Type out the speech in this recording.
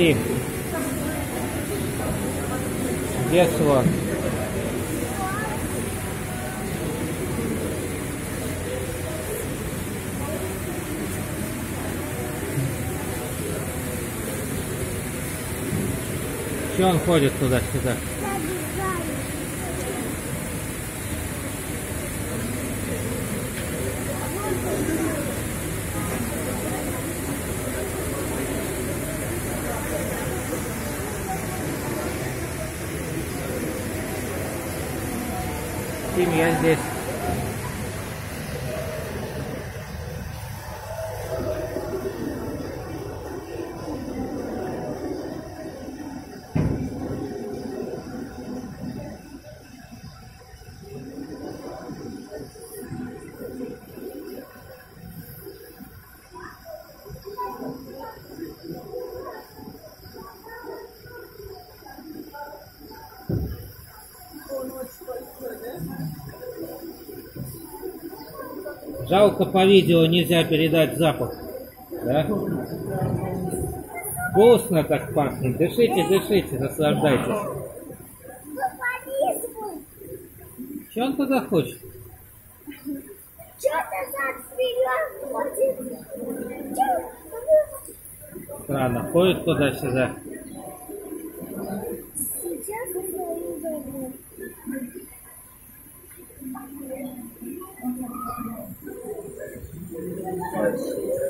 Guess what? Че он ходит туда-сюда? チームヤジで。す Жалко по видео нельзя передать запах. Да? Вкусно так пахнет. Дышите, дышите, наслаждайтесь. Что он туда хочет? Так вперед хочет. Чё? Странно, ходит туда-сюда. earth.